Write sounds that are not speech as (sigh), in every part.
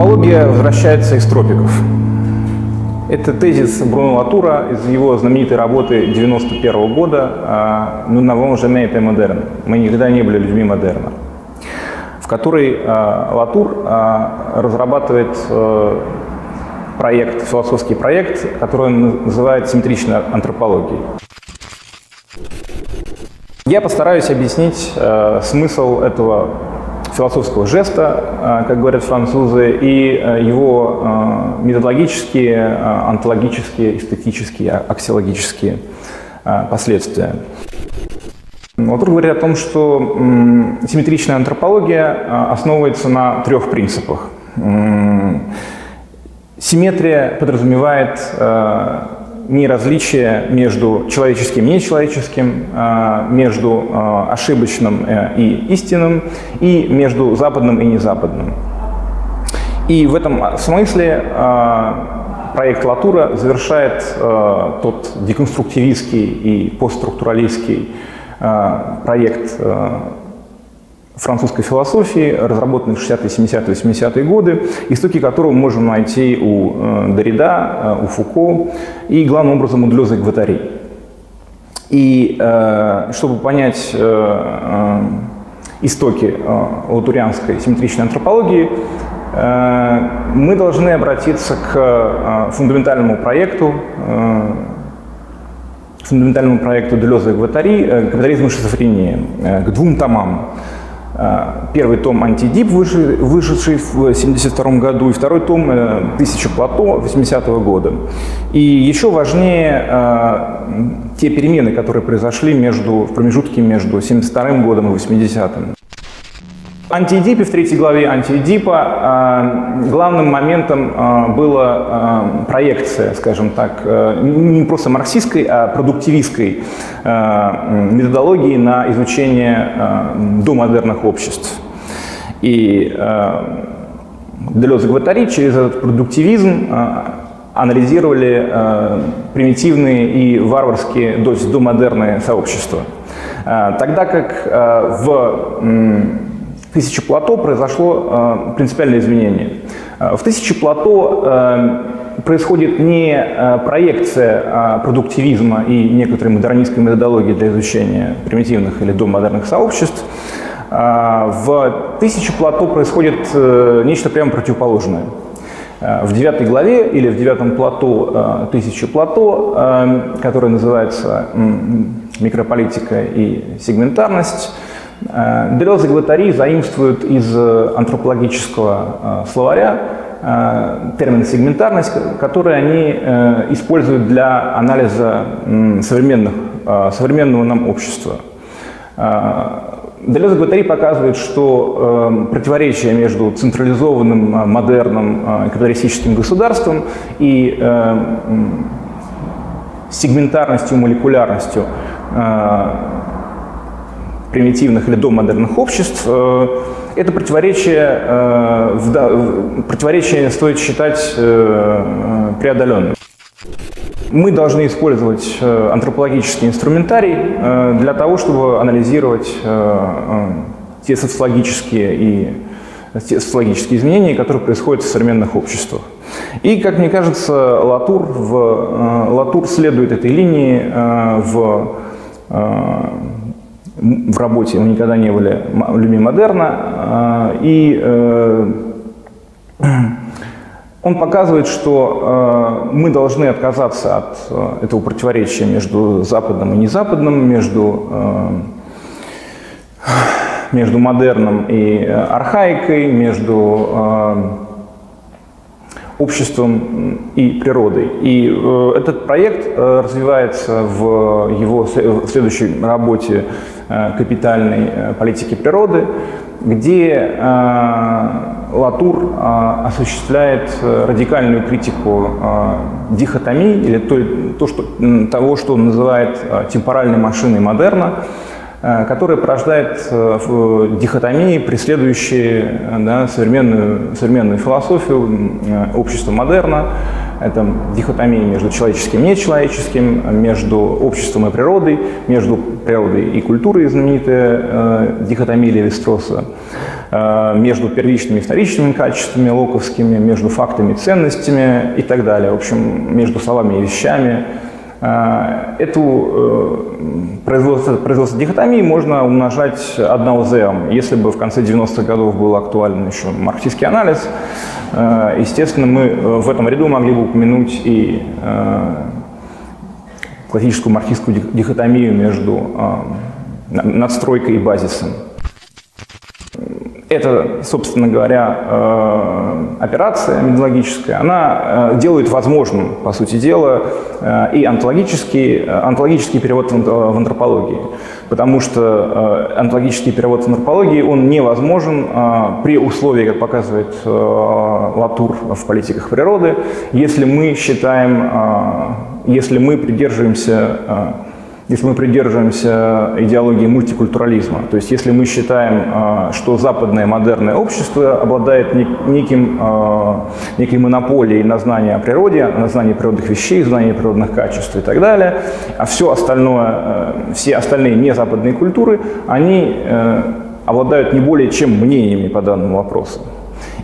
Антропология возвращается из тропиков. Это тезис Бруно Латура из его знаменитой работы 91 года «Ну навон jamais été модерн». Мы никогда не были людьми модерна, в которой а, Латур а, разрабатывает э, проект, философский проект, который он называет симметричной антропологией. Я постараюсь объяснить э, смысл этого философского жеста, э, как говорят французы, и э, его э, методологические, онтологические, эстетические, аксиологические последствия. Латур говорит о том, что симметричная антропология основывается на трех принципах. Симметрия подразумевает не различие между человеческим и нечеловеческим, а, между а, ошибочным э, и истинным, и между западным и незападным. И в этом смысле а, проект Латура завершает тот деконструктивистский и постструктуралистский проект французской философии, разработанной в 60-е, 70-е, 80-е годы, истоки которого мы можем найти у э, Дорида, э, у Фуко и, главным образом, у Длёза и Гватари. И э, чтобы понять истоки латурианской симметричной антропологии, мы должны обратиться к фундаментальному проекту, фундаментальному проекту Делеза и Гватари «Капитализм и шизофрения», к двум томам. А, первый том «Антидип», вышедший в 1972 году, и второй том э, «Тысяча плато» 80 -го года. И еще важнее а, те перемены, которые произошли между, в промежутке между 72 годом и 80-м. Антиэдипе, в третьей главе антиэдипа, а, главным моментом а, была а, проекция, скажем так, не просто марксистской, а продуктивистской методологии на изучение домодерных обществ. И Делез и Гватари через этот продуктивизм анализировали примитивные и варварские, то есть домодерные сообщества. Тогда как в тысячи плато произошло э, принципиальное изменение. Э, в тысячи плато э, происходит не проекция продуктивизма и некоторой модернистской методологии для изучения примитивных или домодерных сообществ. В тысячи плато происходит нечто прямо противоположное. В девятой главе или в девятом плато тысячи плато, которое называется «Микрополитика и сегментарность», Э, Глотари заимствуют из э, антропологического э, словаря термин сегментарность, который они используют для анализа современных, современного нам общества. Делез и Глотари показывает, что противоречие между централизованным, модерным капиталистическим государством и сегментарностью, молекулярностью примитивных или домодерных обществ, э, это противоречие, э, противоречие стоит считать э, преодоленным. Мы должны использовать антропологический инструментарий для того, чтобы анализировать те социологические и те социологические изменения, которые происходят в современных обществах. И, как мне кажется, Латур, в, Латур следует этой линии в в работе, мы никогда не были людьми модерна, а, и э, (clears throat) он показывает, что э, мы должны отказаться от э, этого противоречия между западным и незападным, между, (sighs) между модерном и архаикой, между обществом и природой. И этот проект развивается в его в следующей работе Э, капитальной э, политики природы, где э, Латур осуществляет радикальную критику дихотомии или то, что, того, что он называет темпоральной машиной модерна, которая порождает дихотомии, преследующие да, современную, современную философию общества модерна, это дихотомия между человеческим и нечеловеческим, между обществом и природой, между природой и культурой, знаменитая э, дихотомия Леви-Стросса. между первичными и вторичными качествами локовскими, между фактами и ценностями и так далее. В общем, между словами и вещами. Эту производство, производство дихотомии можно умножать одноузеом. Если бы в конце 90-х годов был актуален еще марксистский анализ, естественно, мы в этом ряду могли бы упомянуть и классическую марксистскую дихотомию между надстройкой и базисом. Эта, собственно говоря, э, операция методологическая, она э, делает возможным, по сути дела, э, и онтологический, онтологический перевод в антропологии. Потому что онтологический перевод в антропологии, он невозможен при условии, как показывает Латур в политиках природы, если мы считаем, если мы придерживаемся если мы придерживаемся идеологии мультикультурализма. То есть если мы считаем, а, что западное модерное общество обладает неким, а, некой монополией на знание о природе, на знание природных вещей, знание природных качеств и так далее, а все остальное, а, все остальные незападные культуры, они э, обладают не более чем мнениями по данному вопросу.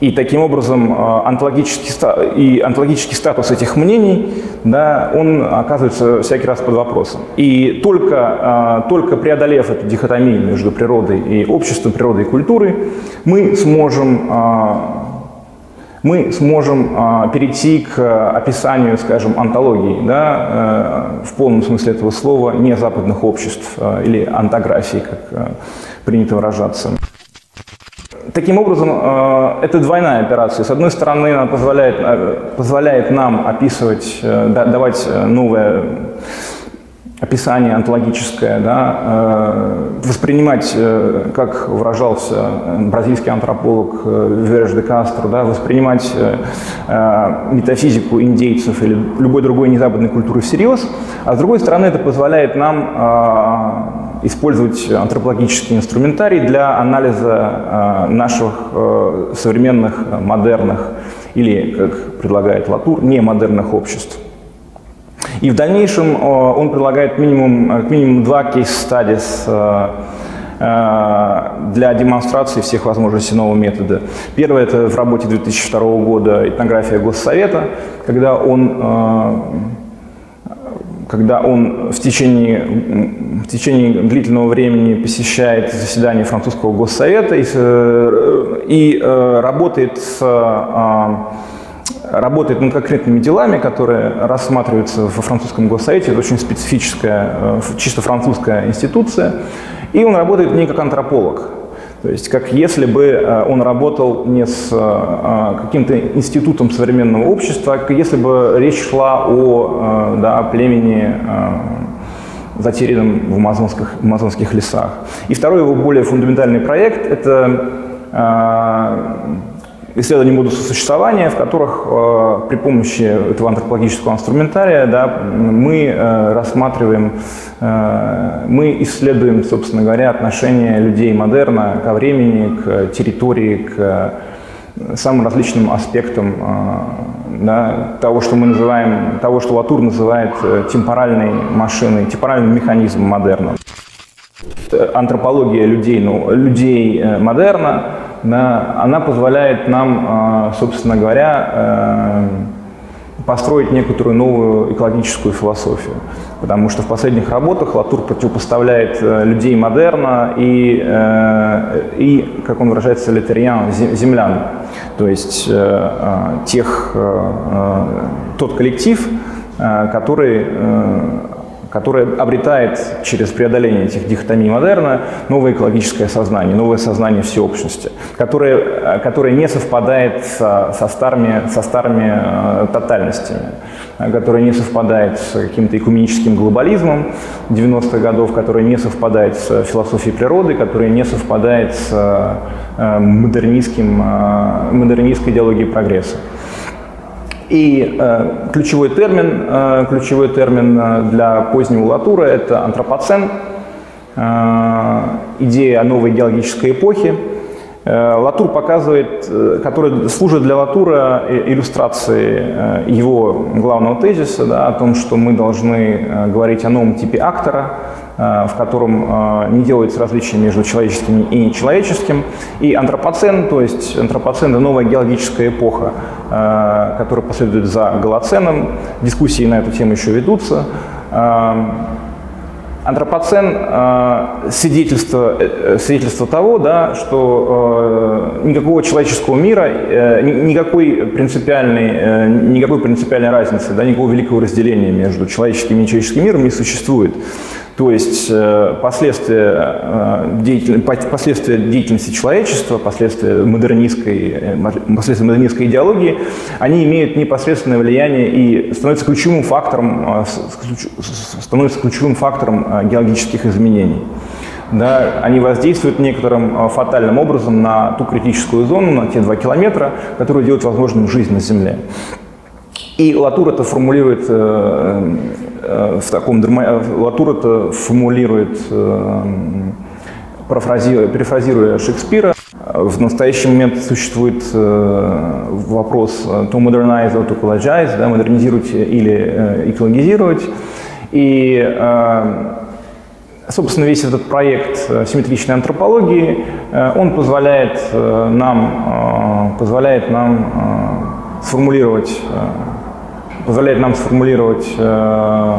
И таким образом а, онтологический, и онтологический статус этих мнений, да, он оказывается всякий раз под вопросом. И только, а, только преодолев эту дихотомию между природой и обществом, природой и культурой, мы сможем а, мы сможем перейти к описанию, скажем, антологии, да, в полном смысле этого слова, не западных обществ или антографии, как принято выражаться. Таким образом, э, это двойная операция. С одной стороны, она позволяет, э, позволяет нам описывать, э, давать новое описание онтологическое, да, воспринимать, как выражался бразильский антрополог Вереш де Кастро, да, воспринимать метафизику индейцев или любой другой незападной культуры всерьез, а с другой стороны это позволяет нам использовать антропологический инструментарий для анализа э, наших э, современных, э, модерных или, как предлагает Латур, немодерных обществ. И в дальнейшем он предлагает минимум, минимум два кейс-стадис для демонстрации всех возможностей нового метода. Первое – это в работе 2002 года этнография Госсовета, когда он когда он в течение, в течение длительного времени посещает заседания французского госсовета и, э, и э, работает, с, э, работает над конкретными делами, которые рассматриваются во французском госсовете. Это очень специфическая, чисто французская институция. И он работает не как антрополог. То есть как если бы э, он работал не с э, э, каким-то институтом современного общества, а если бы речь шла о да, племени затерянном в амазонских, амазонских лесах. И второй его более фундаментальный проект – это исследований модуса существования, в которых э, при помощи этого антропологического инструментария да, мы э, рассматриваем, э, мы исследуем, собственно говоря, отношение людей модерна ко времени, к территории, к самым различным аспектам да, того, что мы называем, того, что Латур называет темпоральной машиной, темпоральным механизмом модерна. Антропология людей, ну, людей модерна да, она позволяет нам, а, собственно говоря, э, построить некоторую новую экологическую философию. Потому что в последних работах Латур противопоставляет э, людей модерна и, э, и как он выражается, литериан, землян. То есть тех, тот коллектив, который которое обретает через преодоление этих дихотомий модерна новое экологическое сознание, новое сознание всеобщности, которое, э, которое не совпадает со, со старыми, со старыми э, тотальностями, э, которое не совпадает с каким-то экуменическим глобализмом 90-х годов, которое не совпадает с философией природы, которое не совпадает с э, модернистским, э, модернистской идеологией прогресса. И э, ключевой термин, э, ключевой термин э, для позднего Латура – это антропоцен, э, идея новой геологической эпохи. Латур показывает, который служит для Латура иллюстрацией его главного тезиса да, о том, что мы должны говорить о новом типе актора, в котором не делается различия между человеческим и нечеловеческим. И антропоцен, то есть антропоцен – это новая геологическая эпоха, которая последует за голоценом. Дискуссии на эту тему еще ведутся. Антропоцен э, свидетельство, э, свидетельство того, да, что э, никакого человеческого мира, э, никакой, принципиальной, э, никакой принципиальной разницы, да, никакого великого разделения между человеческим и нечеловеческим миром не существует. То есть э, последствия, э, деятель... последствия деятельности человечества, последствия модернистской, э, последствия модернистской идеологии, они имеют непосредственное влияние и становятся ключевым фактором, становятся ключевым фактором геологических изменений. Да, они воздействуют некоторым фатальным образом на ту критическую зону, на те два километра, которые делают возможным жизнь на Земле. И Латур это формулирует Э, в таком Латур это формулирует, э, перефразируя Шекспира. В настоящий момент существует э, вопрос to modernize or to ecologize, да, модернизировать или экологизировать. И, собственно, весь этот проект симметричной антропологии, он позволяет нам, позволяет нам сформулировать позволяет нам сформулировать э,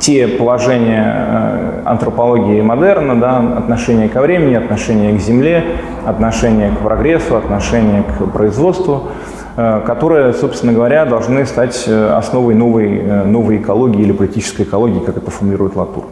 те положения э, антропологии модерна, да, отношение ко времени, отношение к Земле, отношение к прогрессу, отношение к производству, э, которые, собственно говоря, должны стать основой новой, новой экологии или политической экологии, как это формулирует Латур.